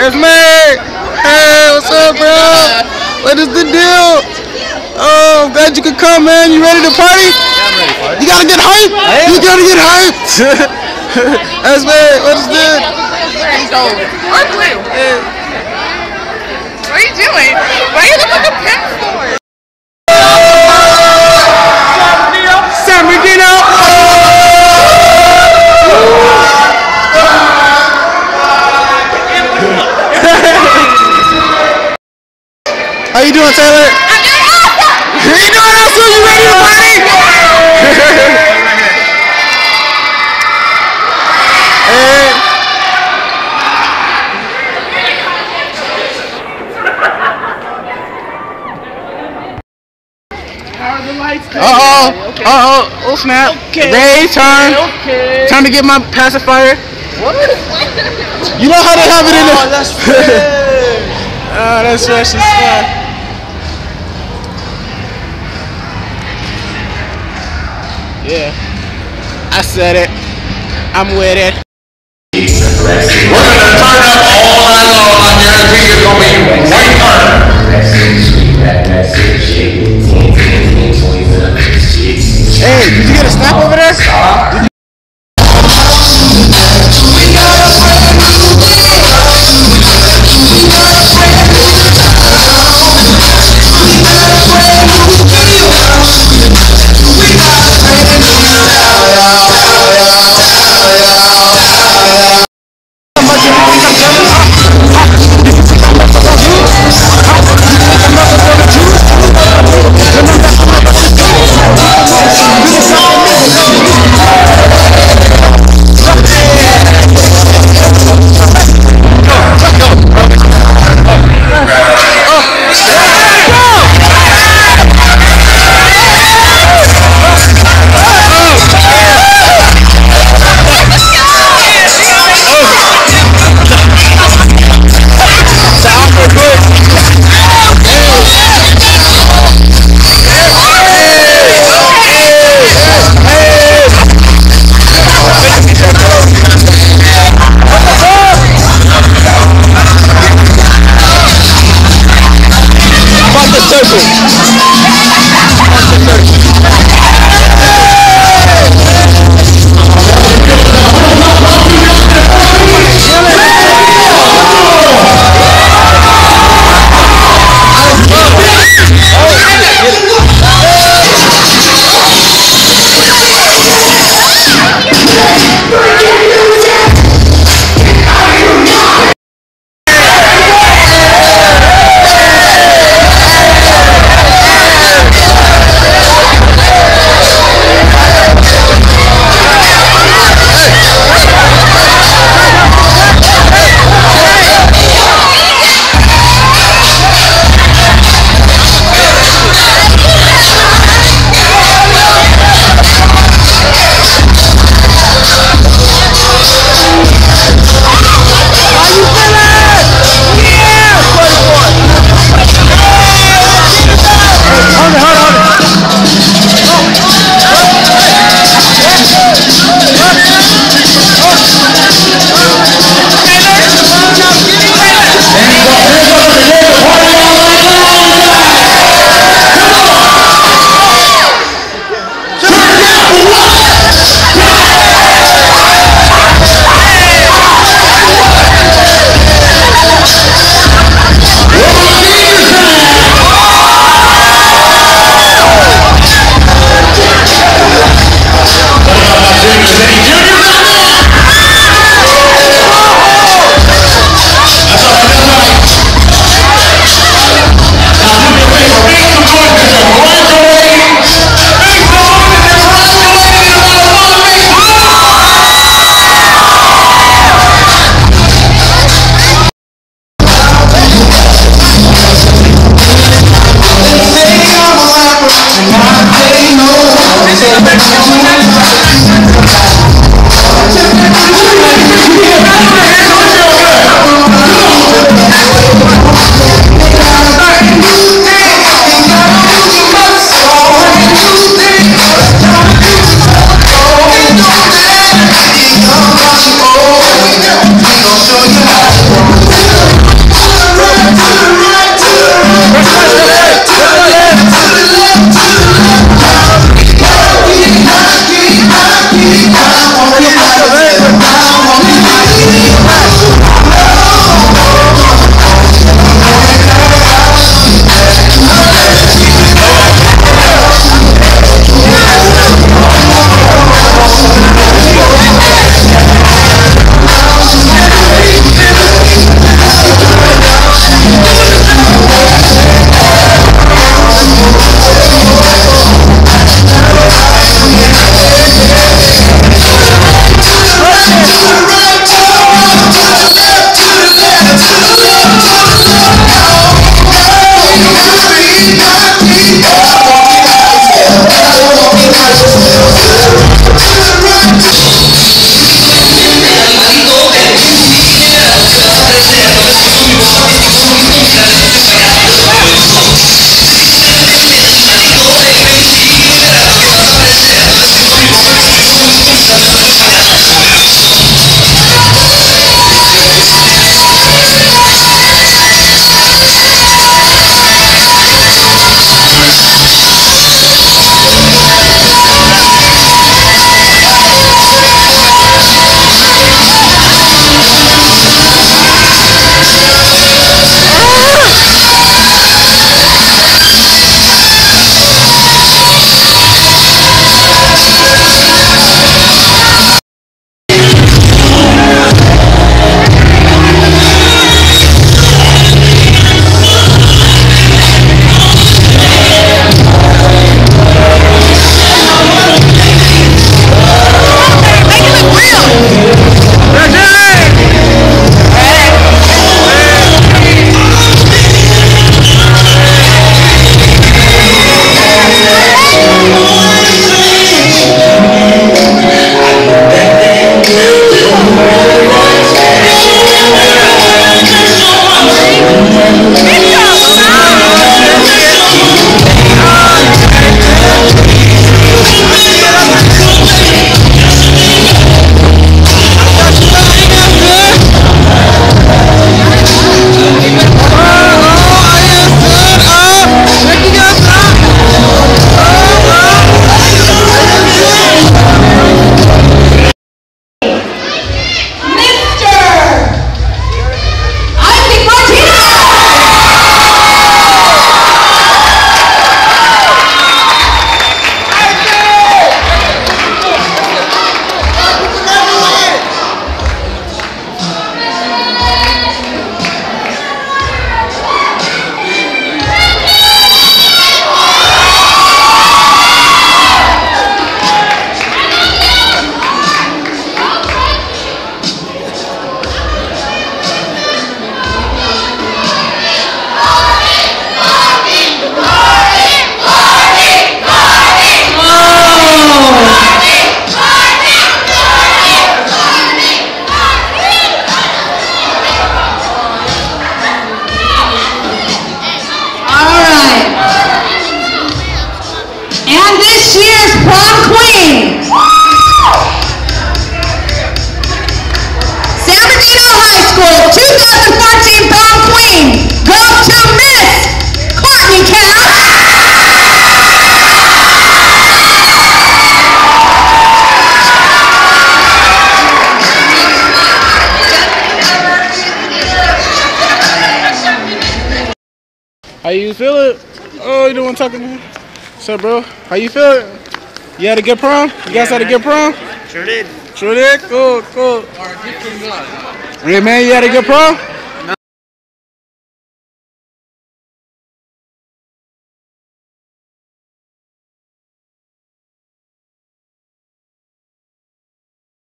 It's me. Hey, what's up, bro? What is the deal? Oh, I'm glad you could come, man. You ready to party? You gotta get hype. You gotta get hype. That's me. What's good? Or blue. What are you doing? Doing, Taylor? I'm doing awesome! You doing, Elsa? You ready to party? Hey. Uh-oh. Uh-oh. Oh, snap. Okay. Ray's turn. Okay. Time to get my pacifier. What? You know how they have it in the... Oh, that's fair. Oh, that's fresh as fuck. Yeah. I said it. I'm with it. 2014 prom queen goes to Miss Courtney Cass. How you feel it? Oh, you doing talking to me? What's up, bro? How you feel it? You had a good prom? You guys had a good prom? Sure did. Sure did? Cool, cool. You had a good prom?